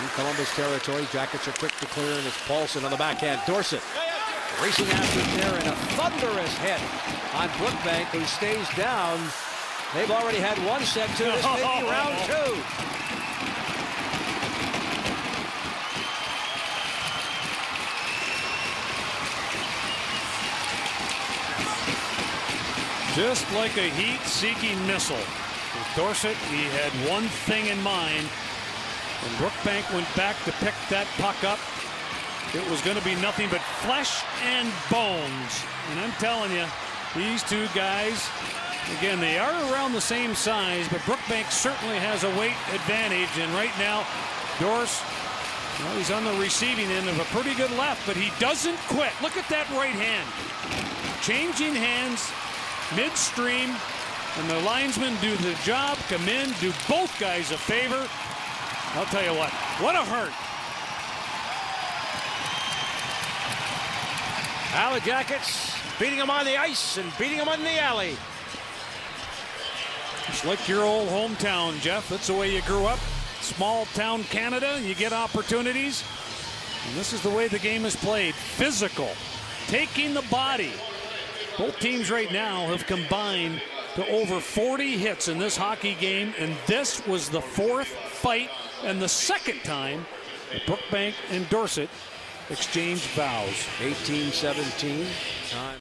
in Columbus territory. Jackets are quick to clear, and it's Paulson on the backhand. Dorsett racing after there and a thunderous hit on Brookbank, who stays down. They've already had one set to this may be round two. Just like a heat-seeking missile. With Dorsett, he had one thing in mind. When Brookbank went back to pick that puck up, it was going to be nothing but flesh and bones. And I'm telling you, these two guys, again, they are around the same size, but Brookbank certainly has a weight advantage. And right now, Dors, well, he's on the receiving end of a pretty good left, but he doesn't quit. Look at that right hand. Changing hands midstream, and the linesmen do the job, come in, do both guys a favor. I'll tell you what, what a hurt. The Jackets beating them on the ice and beating them in the alley. It's like your old hometown, Jeff. That's the way you grew up. Small town Canada, you get opportunities. And this is the way the game is played. Physical, taking the body. Both teams right now have combined to over 40 hits in this hockey game, and this was the fourth fight and the second time Brookbank and Dorsett exchanged vows. 18-17. Time.